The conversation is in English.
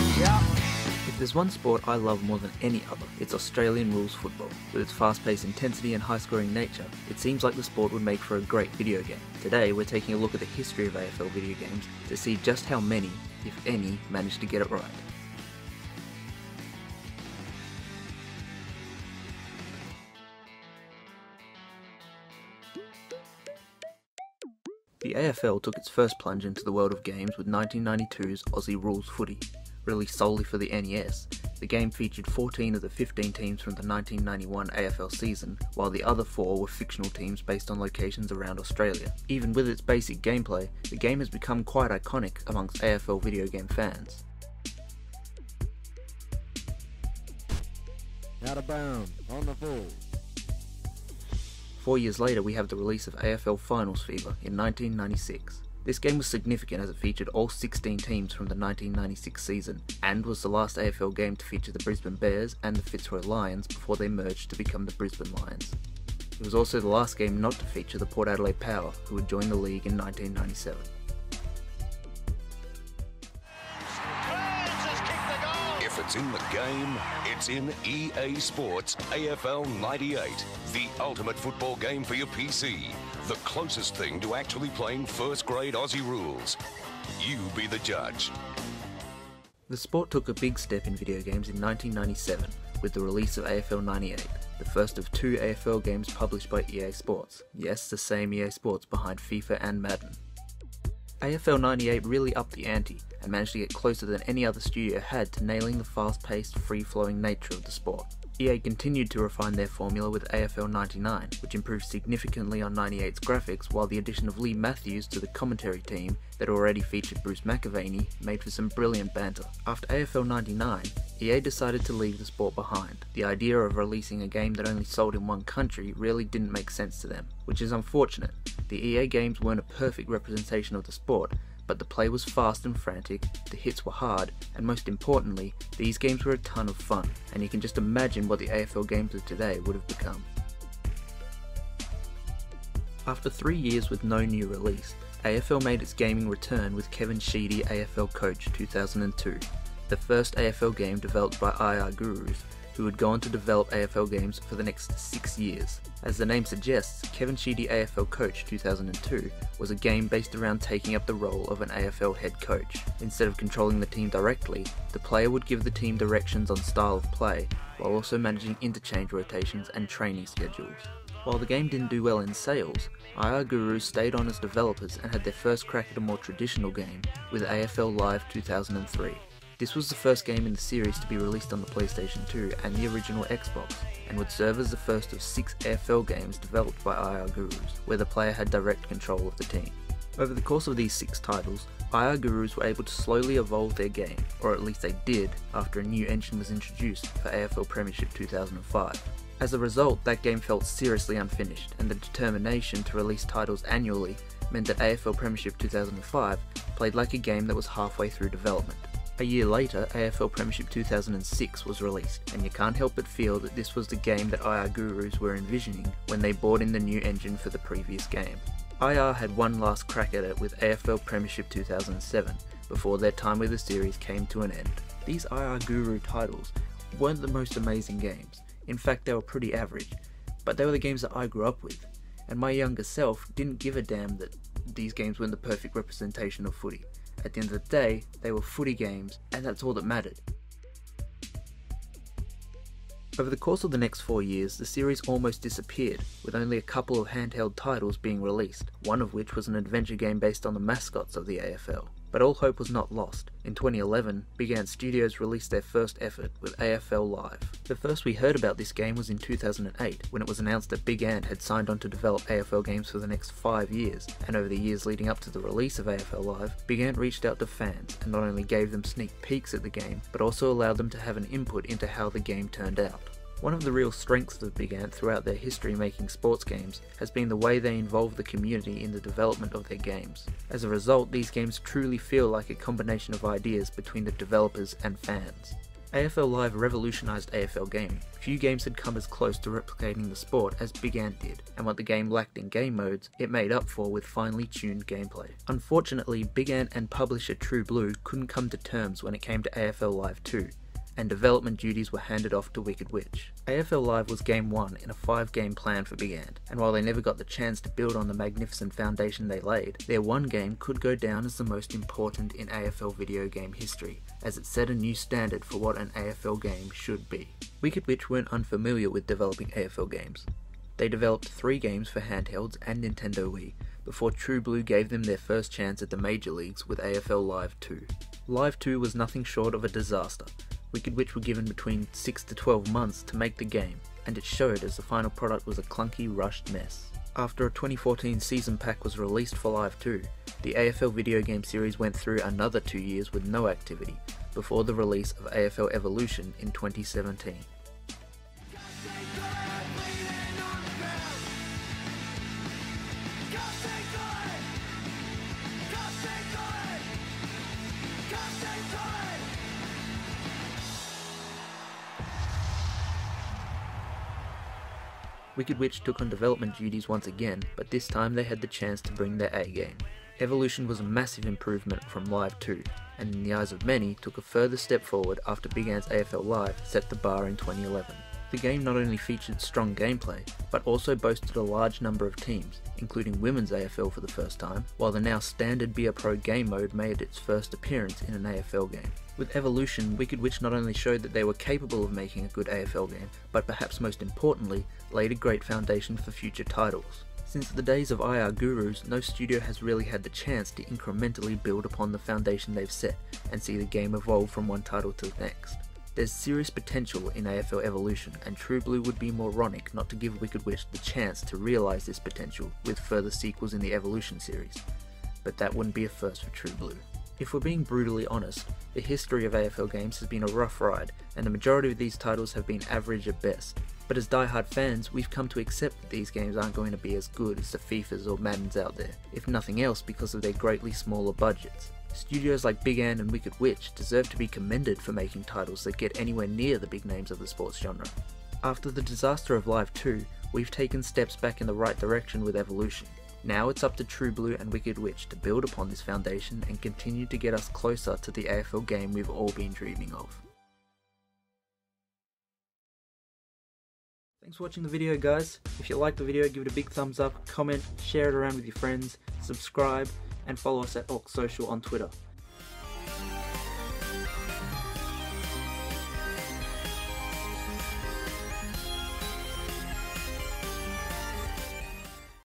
If there's one sport I love more than any other, it's Australian rules football. With its fast-paced intensity and high-scoring nature, it seems like the sport would make for a great video game. Today, we're taking a look at the history of AFL video games to see just how many, if any, managed to get it right. The AFL took its first plunge into the world of games with 1992's Aussie Rules Footy. Released solely for the NES, the game featured 14 of the 15 teams from the 1991 AFL season, while the other four were fictional teams based on locations around Australia. Even with its basic gameplay, the game has become quite iconic amongst AFL video game fans. Out of bounds, on the full. Four years later, we have the release of AFL Finals Fever in 1996. This game was significant as it featured all 16 teams from the 1996 season, and was the last AFL game to feature the Brisbane Bears and the Fitzroy Lions before they merged to become the Brisbane Lions. It was also the last game not to feature the Port Adelaide Power, who would join the league in 1997. If it's in the game, it's in EA Sports AFL 98, the ultimate football game for your PC. The closest thing to actually playing first grade Aussie rules. You be the judge. The sport took a big step in video games in 1997 with the release of AFL 98, the first of two AFL games published by EA Sports. Yes, the same EA Sports behind FIFA and Madden. AFL 98 really upped the ante and managed to get closer than any other studio had to nailing the fast-paced, free-flowing nature of the sport. EA continued to refine their formula with AFL 99, which improved significantly on 98's graphics while the addition of Leigh Matthews to the commentary team that already featured Bruce McAvaney made for some brilliant banter. After AFL 99, EA decided to leave the sport behind. The idea of releasing a game that only sold in one country really didn't make sense to them, which is unfortunate. The EA games weren't a perfect representation of the sport, but the play was fast and frantic, the hits were hard, and most importantly, these games were a ton of fun, and you can just imagine what the AFL games of today would have become. After three years with no new release, AFL made its gaming return with Kevin Sheedy AFL Coach 2002, the first AFL game developed by IR Gurus, who would go on to develop AFL games for the next six years. As the name suggests, Kevin Sheedy AFL Coach 2002 was a game based around taking up the role of an AFL head coach. Instead of controlling the team directly, the player would give the team directions on style of play, while also managing interchange rotations and training schedules. While the game didn't do well in sales, IR Gurus stayed on as developers and had their first crack at a more traditional game with AFL Live 2003. This was the first game in the series to be released on the PlayStation 2 and the original Xbox, and would serve as the first of six AFL games developed by IR Gurus, where the player had direct control of the team. Over the course of these six titles, IR Gurus were able to slowly evolve their game, or at least they did after a new engine was introduced for AFL Premiership 2005. As a result, that game felt seriously unfinished, and the determination to release titles annually meant that AFL Premiership 2005 played like a game that was halfway through development. A year later, AFL Premiership 2006 was released, and you can't help but feel that this was the game that IR Gurus were envisioning when they bought in the new engine for the previous game. IR had one last crack at it with AFL Premiership 2007, before their time with the series came to an end. These IR Guru titles weren't the most amazing games, in fact they were pretty average, but they were the games that I grew up with, and my younger self didn't give a damn that these games weren't the perfect representation of footy. At the end of the day, they were footy games, and that's all that mattered. Over the course of the next four years, the series almost disappeared, with only a couple of handheld titles being released, one of which was an adventure game based on the mascots of the AFL. But all hope was not lost. In 2011, Big Ant Studios released their first effort with AFL Live. The first we heard about this game was in 2008, when it was announced that Big Ant had signed on to develop AFL games for the next five years, and over the years leading up to the release of AFL Live, Big Ant reached out to fans and not only gave them sneak peeks at the game, but also allowed them to have an input into how the game turned out. One of the real strengths of Big Ant throughout their history making sports games has been the way they involve the community in the development of their games. As a result, these games truly feel like a combination of ideas between the developers and fans. AFL Live revolutionised AFL game. Few games had come as close to replicating the sport as Big Ant did, and what the game lacked in game modes, it made up for with finely tuned gameplay. Unfortunately, Big Ant and publisher True Blue couldn't come to terms when it came to AFL Live 2, and development duties were handed off to Wicked Witch. AFL Live was game one in a five game plan for Big Ant, and while they never got the chance to build on the magnificent foundation they laid, their one game could go down as the most important in AFL video game history, as it set a new standard for what an AFL game should be. Wicked Witch weren't unfamiliar with developing AFL games. They developed three games for handhelds and Nintendo Wii, before True Blue gave them their first chance at the major leagues with AFL Live 2. Live 2 was nothing short of a disaster, Wicked Witch were given between 6 to 12 months to make the game, and it showed as the final product was a clunky, rushed mess. After a 2014 season pack was released for Live 2, the AFL video game series went through another two years with no activity, before the release of AFL Evolution in 2017. Wicked Witch took on development duties once again, but this time they had the chance to bring their A game. Evolution was a massive improvement from Live 2, and in the eyes of many, took a further step forward after Big Ant's AFL Live set the bar in 2011. The game not only featured strong gameplay, but also boasted a large number of teams, including women's AFL for the first time, while the now standard Be A Pro game mode made its first appearance in an AFL game. With Evolution, Wicked Witch not only showed that they were capable of making a good AFL game, but perhaps most importantly, laid a great foundation for future titles. Since the days of IR Gurus, no studio has really had the chance to incrementally build upon the foundation they've set and see the game evolve from one title to the next. There's serious potential in AFL Evolution, and True Blue would be moronic not to give Wicked Witch the chance to realise this potential with further sequels in the Evolution series. But that wouldn't be a first for True Blue. If we're being brutally honest, the history of AFL games has been a rough ride, and the majority of these titles have been average at best. But as die-hard fans, we've come to accept that these games aren't going to be as good as the FIFAs or Maddens out there, if nothing else because of their greatly smaller budgets. Studios like Big Ant and Wicked Witch deserve to be commended for making titles that get anywhere near the big names of the sports genre. After the disaster of Live 2, we've taken steps back in the right direction with Evolution. Now it's up to True Blue and Wicked Witch to build upon this foundation and continue to get us closer to the AFL game we've all been dreaming of. Thanks for watching the video guys. If you liked the video, give it a big thumbs up, comment, share it around with your friends, subscribe, and follow us at AUKS Social on Twitter.